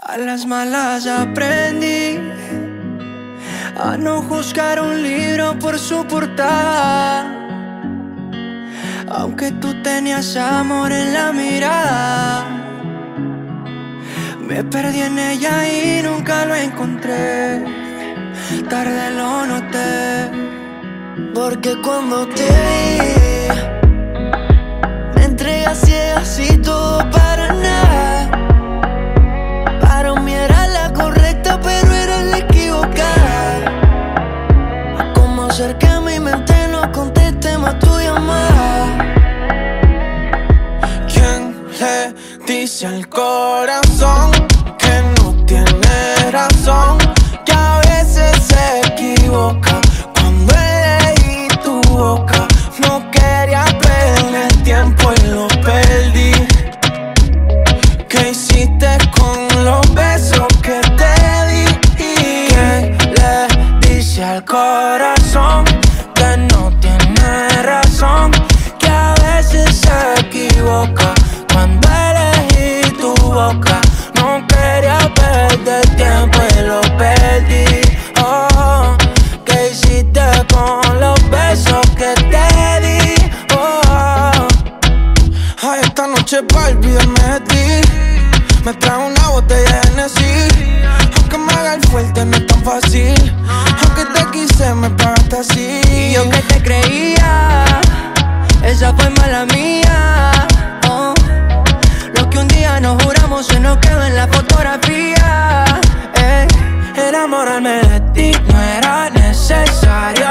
A las malas aprendí a no juzgar un libro por su portada. Aunque tú tenías amor en la mirada, me perdí en ella y nunca lo encontré. Tarde lo noté, porque cuando te vi, Hacer que mi mente no conteste más tu llamada. ¿Quién le dice al corazón que no tiene razón? Que a veces se equivoca cuando elegí tu boca. No quería perder tiempo y lo perdí. ¿Qué hiciste con los besos que te di? ¿Qué le dice al corazón No quería perder tiempo y lo perdí. Oh, ¿qué hiciste con los besos que te di? Oh, esta noche pa' olvidarme de ti Me trajo una botella de Hennessy Aunque me haga el fuerte no es tan fácil Aunque te quise me pagaste así Y yo que te creía, esa fue mala mía. Juramos se nos quedó en la fotografía. Ey. Enamorarme de ti no era necesario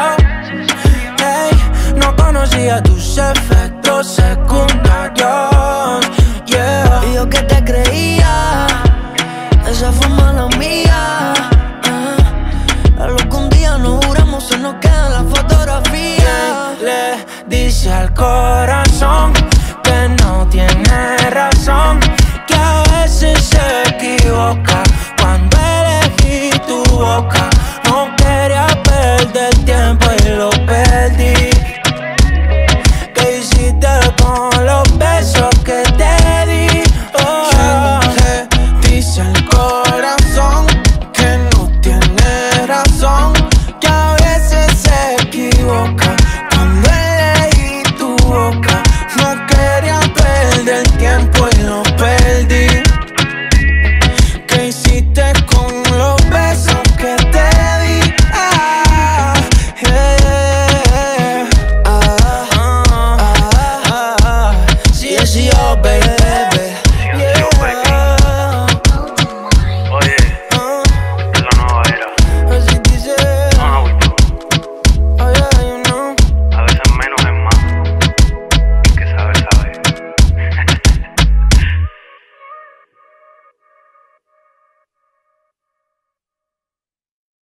Ey, no conocía tus efectos secundarios Yeah Y yo que te creía, esa fue mala mía. Ah, Lo que un día nos juramos se nos queda en la fotografía. le dice al corazón